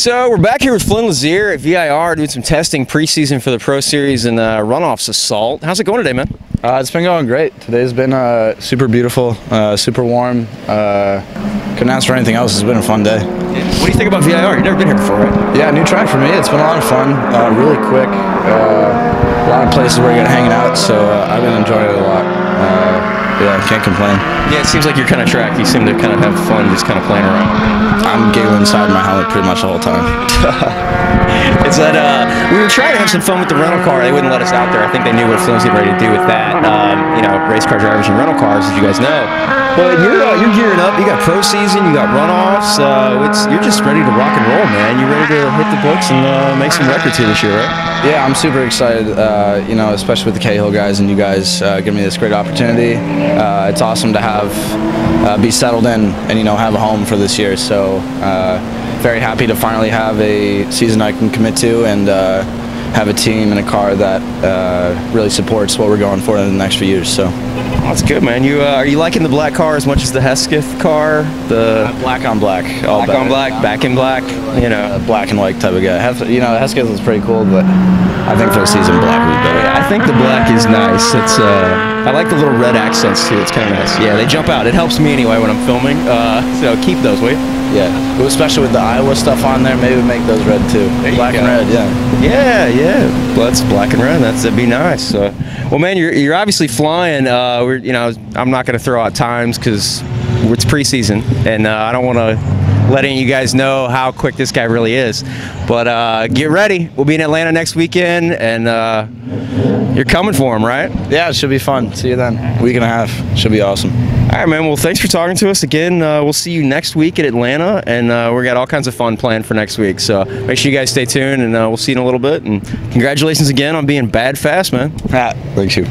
So we're back here with Flinn Lazier at VIR doing some testing preseason for the Pro Series and uh, runoffs assault. How's it going today, man? Uh, it's been going great. Today's been uh, super beautiful, uh, super warm. Uh, couldn't ask for anything else. It's been a fun day. What do you think about VIR? You've never been here before, right? Yeah, new track for me. It's been a lot of fun. Uh, really quick. Uh, a lot of places where you're hanging out, so uh, I've been enjoying it a lot. Uh, yeah, can't complain. Yeah, it seems like your kind of track. You seem to kind of have fun just kind of playing around. I'm inside my helmet pretty much the whole time. It's that uh, we were trying to have some fun with the rental car. They wouldn't let us out there. I think they knew what getting ready to do with that. Um, you know, race car drivers and rental cars, as you guys know. But you're uh, you're gearing up. You got pro season. You got runoffs. Uh, it's you're just ready to rock and roll, man. You're ready to hit the books and uh, make some records here this year, right? Yeah, I'm super excited. Uh, you know, especially with the K-Hill guys and you guys uh, giving me this great opportunity. Uh, it's awesome to have be settled in and you know have a home for this year. So very happy to finally have a season I can commit to and have a team and a car that really supports what we're going for in the next few years. So that's good, man. You uh, are you liking the black car as much as the Hesketh car? The black on black, all black on black, back in black. You know, black and white type of guy. You know, Hesketh is pretty cool, but I think for a season black would be better. I think the black is nice. It's uh, I like the little red accents too. It's kind of nice. Yeah, they jump out. It helps me anyway when I'm filming. Uh, so keep those, will you? Yeah, especially with the Iowa stuff on there, maybe make those red too. you black and red, yeah. Yeah, yeah. That's black and red. That's that'd be nice. Uh, well, man, you're you're obviously flying. Uh, we're you know I'm not going to throw out times because it's preseason, and uh, I don't want to letting you guys know how quick this guy really is. But uh, get ready. We'll be in Atlanta next weekend, and uh, you're coming for him, right? Yeah, it should be fun. See you then. Week and a half. Should be awesome. All right, man. Well, thanks for talking to us again. Uh, we'll see you next week at Atlanta, and uh, we got all kinds of fun planned for next week. So make sure you guys stay tuned, and uh, we'll see you in a little bit. And congratulations again on being bad fast, man. Ah, thank you.